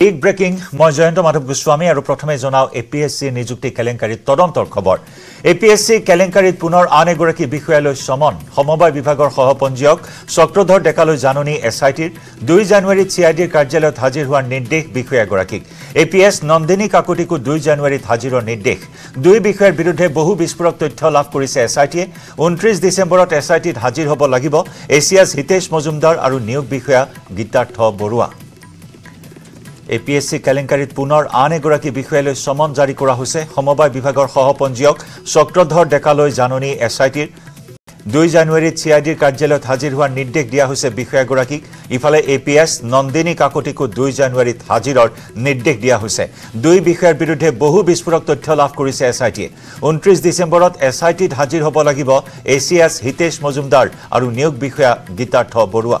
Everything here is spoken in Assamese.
বিগ ব্ৰেকিং মই জয়ন্ত মাধৱ গোস্বামী আৰু প্ৰথমে জনাওঁ এ পি এছ চিৰ নিযুক্তি কেলেংকাৰীত তদন্তৰ খবৰ। এ পি এছ চি কেলেংকাৰীত পুনৰ আন এগৰাকী বিষয়ালৈ চমন সমবায় বিভাগৰ সহপঞ্জীয়ক চক্ৰধৰ ডেকালৈ জাননী এছ আই টিৰ। দুই জানুৱাৰীত চি আই ডিৰ কাৰ্যালয়ত হাজিৰ হোৱাৰ নিৰ্দেশ বিষয়াগৰাকীক এ পি এছ নন্দিনী কাকতিকো দুই জানুৱাৰীত হাজিৰৰ নিৰ্দেশ। দুই বিষয়াৰ বিৰুদ্ধে বহু বিস্ফোৰক তথ্য লাভ কৰিছে এছ আই টিয়ে। ঊনত্ৰিছ ডিচেম্বৰত এছ আই টিত হাজিৰ হ'ব লাগিব। এছিয়াছ হিতেশ মজুমদাৰ আৰু নিয়োগ বিষয়া Gitartha Baruah. A P S C কেলেংকাৰীত পুনৰ আন এগৰাকী বিষয়ালৈ চমন জাৰি কৰা হৈছে। সমবায় বিভাগৰ সহপঞ্জীয়ক চক্ৰধৰ ডেকালৈ জাননী এছ আই টিৰ। দুই জানুৱাৰীত চি আই ডিৰ কাৰ্যালয়ত হাজিৰ হোৱাৰ নিৰ্দেশ দিয়া হৈছে বিষয়াগৰাকীক। ইফালে এ পি এছ নন্দিনী কাকতিকো দুই জানুৱাৰীত হাজিৰৰ নিৰ্দেশ দিয়া হৈছে। দুই বিষয়াৰ বিৰুদ্ধে বহু বিস্ফোৰক তথ্য লাভ কৰিছে এছ আই টিয়ে। ঊনত্ৰিছ ডিচেম্বৰত এছ আই টিত হাজিৰ হ'ব লাগিব A C S Hitesh Majumdar আৰু নিয়োগ বিষয়া গীতাৰ্থ বৰুৱা।